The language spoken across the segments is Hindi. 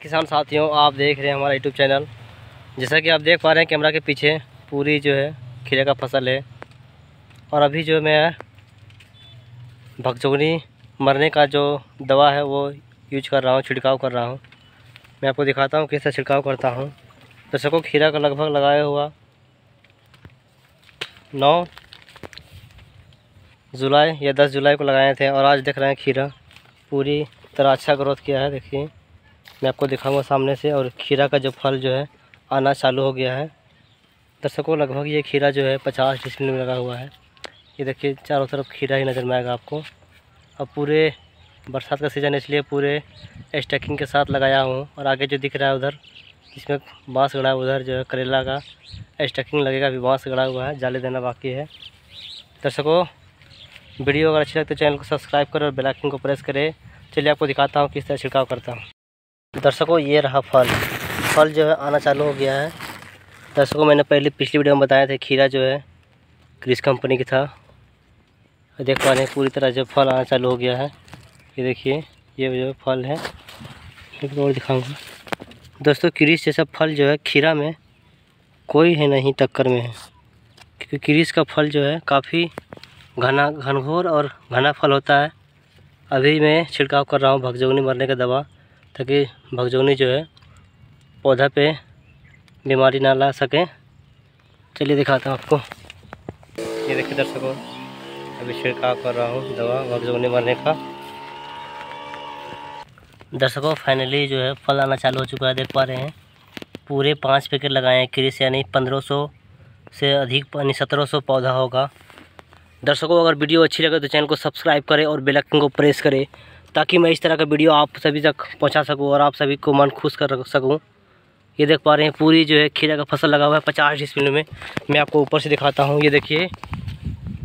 किसान साथियों, आप देख रहे हैं हमारा यूट्यूब चैनल जैसा कि आप देख पा रहे हैं, कैमरा के पीछे पूरी जो है खीरे का फ़सल है। और अभी जो मैं भगजोगनी मरने का जो दवा है, वो यूज़ कर रहा हूँ, छिड़काव कर रहा हूँ। मैं आपको दिखाता हूँ कैसे छिड़काव करता हूँ। दर्शकों, खीरा का लगभग लगाया हुआ नौ जुलाई या दस जुलाई को लगाए थे, और आज देख रहे हैं खीरा पूरी तरह अच्छा ग्रोथ किया है, देखिए। मैं आपको दिखाऊँगा सामने से, और खीरा का जो फल जो है, आना चालू हो गया है। दर्शकों, लगभग ये खीरा जो है, पचास डिसमिल में लगा हुआ है। ये देखिए, चारों तरफ़ खीरा ही नज़र में आएगा आपको। अब पूरे बरसात का सीज़न इसलिए पूरे स्टैकिंग के साथ लगाया हूँ, और आगे जो दिख रहा है उधर इसमें बाँस गड़ा उधर जो है करेला का स्टैकिंग लगेगा, अभी बाँस गड़ा हुआ है, जाले देना बाकी है। दर्शकों, वीडियो अगर अच्छी लगती है, चैनल को सब्सक्राइब करें, और बेलाइकन को प्रेस करें। चलिए, आपको दिखाता हूँ, किस तरह छिड़काव करता हूँ। दर्शकों, ये रहा फल। फल जो है, आना चालू हो गया है। दर्शकों, मैंने पहले पिछली वीडियो में बताया था, खीरा जो है, क्रिस कंपनी की था। देख पा रहे हैं, पूरी तरह जो फल आना चालू हो गया है। ये देखिए, ये जो फल है, एक और दिखाऊँगा। दोस्तों, क्रिस जैसा फल जो है, खीरा में कोई है नहीं, टक्कर में है। क्योंकि क्रिस का फल जो है, काफ़ी घना, घनघोर और घना फल होता है। अभी मैं छिड़काव कर रहा हूँ, भगजोगनी मरने का दवा। ताकि भगजोगनी जो है, पौधा पे बीमारी ना ला सके। चलिए दिखाता हूँ आपको। ये देखिए दर्शकों, अभी छिड़काव कर रहा हूँ दवा भगजोगनी मरने का। दर्शकों फाइनली जो है फल आना चालू हो चुका है, देख पा रहे हैं। पूरे पाँच पैकेट लगाए हैं क्रिस यानी पंद्रह सौ से अधिक यानी सत्रह सौ पौधा होगा। दर्शकों, अगर वीडियो अच्छी लगे तो चैनल को सब्सक्राइब करें और बेल आइकन को प्रेस करें। ताकि मैं इस तरह का वीडियो आप सभी तक पहुँचा सकूँ और आप सभी को मन खुश कर सकूँ। ये देख पा रहे हैं, पूरी जो है खीरा का फ़सल लगा हुआ है पचास डिसमिल में। मैं आपको ऊपर से दिखाता हूँ, ये देखिए।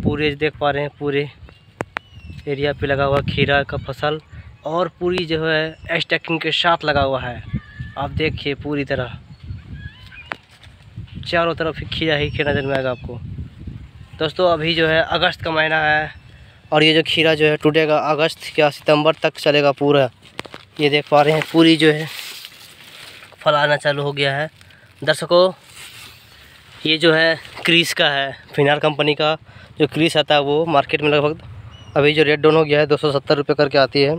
पूरे देख पा रहे हैं, पूरे एरिया पे लगा हुआ खीरा का फ़सल और पूरी जो है स्टैकिंग के साथ लगा हुआ है। आप देखिए पूरी तरह। चारों तरफ़ खीरा ही खीरा नज़र में आएगा आपको। दोस्तों, अभी जो है अगस्त का महीना है। और ये जो खीरा जो है टूटेगा अगस्त या सितंबर तक चलेगा पूरा। ये देख पा रहे हैं, पूरी जो है फल आना चालू हो गया है। दर्शकों, ये जो है क्रीस का है, फिनार कंपनी का जो क्रीस आता है वो मार्केट में लगभग अभी जो रेट डाउन हो गया है, दो सौ सत्तर रुपये करके आती है।